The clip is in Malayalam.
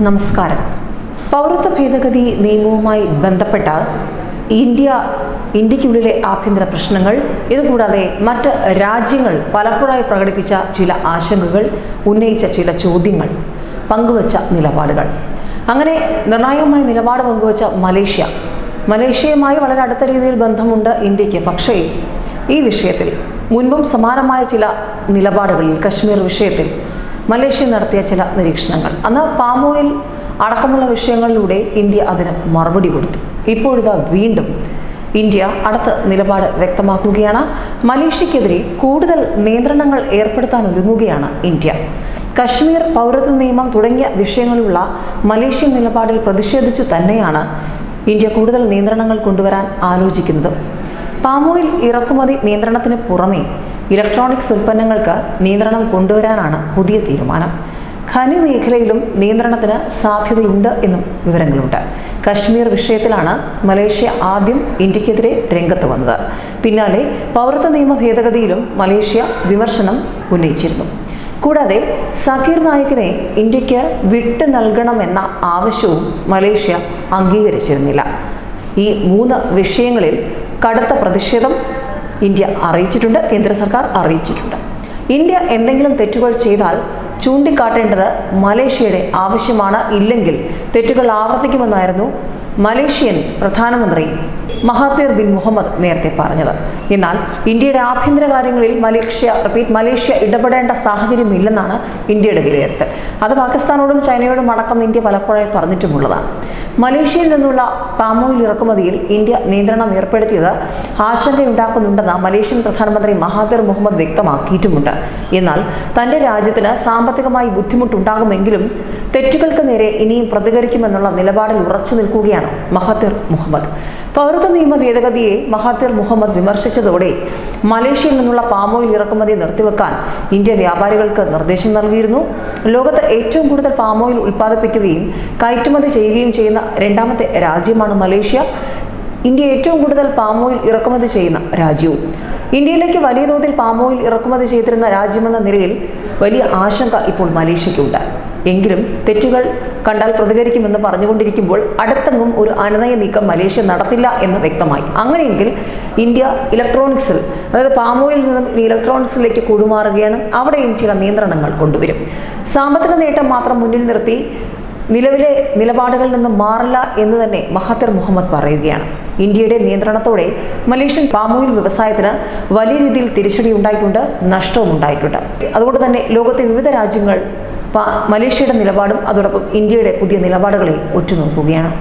നമസ്കാരം. പൗരത്വ ഭേദഗതി നിയമവുമായി ബന്ധപ്പെട്ട ഇന്ത്യ ഇന്ത്യക്കുള്ളിലെ ആഭ്യന്തര പ്രശ്നങ്ങൾ ഇതുകൂടാതെ മറ്റ് രാജ്യങ്ങൾ പലപ്പോഴായി പ്രകടിപ്പിച്ച ചില ആശങ്കകൾ ഉന്നയിച്ച ചില ചോദ്യങ്ങൾ പങ്കുവച്ച നിലപാടുകൾ. അങ്ങനെ നിർണായകമായ നിലപാട് പങ്കുവച്ച മലേഷ്യ. മലേഷ്യയുമായി വളരെ അടുത്ത രീതിയിൽ ബന്ധമുണ്ട് ഇന്ത്യയ്ക്ക് പക്ഷേ ഈ വിഷയത്തിൽ മുൻപും സമാനമായ ചില നിലപാടുകളിൽ കശ്മീർ വിഷയത്തിൽ മലേഷ്യ നടത്തിയ ചില നിരീക്ഷണങ്ങൾ. അന്ന് പാമോയിൽ അടക്കമുള്ള വിഷയങ്ങളിലൂടെ ഇന്ത്യ അതിന് മറുപടി കൊടുത്തു. ഇപ്പോഴിതാ വീണ്ടും ഇന്ത്യ അടുത്ത നിലപാട് വ്യക്തമാക്കുകയാണ്. മലേഷ്യക്കെതിരെ കൂടുതൽ നിയന്ത്രണങ്ങൾ ഏർപ്പെടുത്താൻ ഒരുങ്ങുകയാണ് ഇന്ത്യ. കശ്മീർ പൗരത്വ നിയമം തുടങ്ങിയ വിഷയങ്ങളിലുള്ള മലേഷ്യൻ നിലപാടിൽ പ്രതിഷേധിച്ചു തന്നെയാണ് ഇന്ത്യ കൂടുതൽ നിയന്ത്രണങ്ങൾ കൊണ്ടുവരാൻ ആലോചിക്കുന്നത്. പാമോയിൽ ഇറക്കുമതി നിയന്ത്രണത്തിന് പുറമെ ഇലക്ട്രോണിക്സ് ഉൽപ്പന്നങ്ങൾക്ക് നിയന്ത്രണം കൊണ്ടുവരാനാണ് പുതിയ തീരുമാനം. ഖനി മേഖലയിലും നിയന്ത്രണത്തിന് സാധ്യതയുണ്ട് എന്നും വിവരങ്ങളുണ്ട്. കശ്മീർ വിഷയത്തിലാണ് മലേഷ്യ ആദ്യം ഇന്ത്യക്കെതിരെ രംഗത്ത് വന്നത്. പിന്നാലെ പൗരത്വ നിയമ ഭേദഗതിയിലും മലേഷ്യ വിമർശനം ഉന്നയിച്ചിരുന്നു. കൂടാതെ സക്കീർ നായിക്കിനെ ഇന്ത്യയ്ക്ക് വിട്ടു നൽകണമെന്ന ആവശ്യവും മലേഷ്യ അംഗീകരിച്ചിരുന്നില്ല. ഈ മൂന്ന് വിഷയങ്ങളിൽ കടുത്ത പ്രതിഷേധം ഇന്ത്യ അറിയിച്ചിട്ടുണ്ട് കേന്ദ്ര സർക്കാർ അറിയിച്ചിട്ടുണ്ട്. ഇന്ത്യ എന്തെങ്കിലും തെറ്റുകൾ ചെയ്താൽ ചൂണ്ടിക്കാട്ടേണ്ടത് മലേഷ്യയുടെ ആവശ്യമാണ് ഇല്ലെങ്കിൽ തെറ്റുകൾ ആവർത്തിക്കുമെന്നായിരുന്നു മലേഷ്യൻ പ്രധാനമന്ത്രി മഹാതീർ ബിൻ മുഹമ്മദ് നേരത്തെ പറഞ്ഞത്. എന്നാൽ ഇന്ത്യയുടെ ആഭ്യന്തര കാര്യങ്ങളിൽ മലേഷ്യ റിപ്പീറ്റ് മലേഷ്യ ഇടപെടേണ്ട സാഹചര്യം ഇല്ലെന്നാണ് ഇന്ത്യയുടെ വിലയിരുത്തൽ. അത് പാകിസ്ഥാനോടും ചൈനയോടും അടക്കം ഇന്ത്യ പലപ്പോഴായി പറഞ്ഞിട്ടുമുള്ളതാണ്. മലേഷ്യയിൽ നിന്നുള്ള പാമോയിൽ ഇറക്കുമതിയിൽ ഇന്ത്യ നിയന്ത്രണം ഏർപ്പെടുത്തിയത് ആശങ്കയുണ്ടാക്കുന്നുണ്ടെന്ന് മലേഷ്യൻ പ്രധാനമന്ത്രി മഹാതീർ മുഹമ്മദ് വ്യക്തമാക്കിയിട്ടുമുണ്ട്. എന്നാൽ തന്റെ രാജ്യത്തിന് സാമ്പത്തികമായി ബുദ്ധിമുട്ടുണ്ടാകുമെങ്കിലും തെറ്റുകൾക്ക് നേരെ ഇനിയും പ്രതികരിക്കുമെന്നുള്ള നിലപാടിൽ ഉറച്ചു നിൽക്കുകയാണ് മഹാതീർ മുഹമ്മദ്. പൗരത്വ നിയമ ഭേദഗതിയെ മഹാതീർ മുഹമ്മദ് വിമർശിച്ചതോടെ മലേഷ്യയിൽ നിന്നുള്ള പാമോയിൽ ഇറക്കുമതി നിർത്തിവെക്കാൻ ഇന്ത്യ വ്യാപാരികൾക്ക് നിർദ്ദേശം നൽകിയിരുന്നു. ലോകത്ത് ഏറ്റവും കൂടുതൽ പാമോയിൽ ഉൽപ്പാദിപ്പിക്കുകയും കയറ്റുമതി ചെയ്യുകയും ചെയ്യുന്ന രണ്ടാമത്തെ രാജ്യമാണ് മലേഷ്യ. ഇന്ത്യ ഏറ്റവും കൂടുതൽ പാമോയിൽ ഇറക്കുമതി ചെയ്യുന്ന രാജ്യവും. ഇന്ത്യയിലേക്ക് വലിയ തോതിൽ പാമോയിൽ ഇറക്കുമതി ചെയ്തിരുന്ന രാജ്യമെന്ന നിലയിൽ വലിയ ആശങ്ക ഇപ്പോൾ മലേഷ്യയ്ക്കുണ്ട്. എങ്കിലും തെറ്റുകൾ കണ്ടാൽ പ്രതികരിക്കുമെന്ന് പറഞ്ഞുകൊണ്ടിരിക്കുമ്പോൾ അടുത്തെങ്ങും ഒരു അനുനയ നീക്കം മലേഷ്യ നടത്തില്ല എന്ന് വ്യക്തമായി. അങ്ങനെയെങ്കിൽ ഇന്ത്യ ഇലക്ട്രോണിക്സിൽ അതായത് പാമോയിൽ നിന്നും ഇലക്ട്രോണിക്സിലേക്ക് കൂടുമാറുകയാണ്. അവിടെയും ചില നിയന്ത്രണങ്ങൾ കൊണ്ടുവരും. സാമ്പത്തിക നേട്ടം മാത്രം മുന്നിൽ നിർത്തി നിലവിലെ നിലപാടുകളിൽ നിന്നും മാറില്ല എന്ന് തന്നെ മഹാത്തിർ മുഹമ്മദ് പറയുകയാണ്. ഇന്ത്യയുടെ നിയന്ത്രണത്തോടെ മലേഷ്യൻ പാമോയിൽ വ്യവസായത്തിന് വലിയ രീതിയിൽ തിരിച്ചടി ഉണ്ടായിട്ടുണ്ട് നഷ്ടവും ഉണ്ടായിട്ടുണ്ട്. അതുകൊണ്ട് തന്നെ ലോകത്തെ വിവിധ രാജ്യങ്ങൾ മലേഷ്യയുടെ നിലപാടും അതോടൊപ്പം ഇന്ത്യയുടെ പുതിയ നിലപാടുകളെ ഉറ്റുനോക്കുകയാണ്.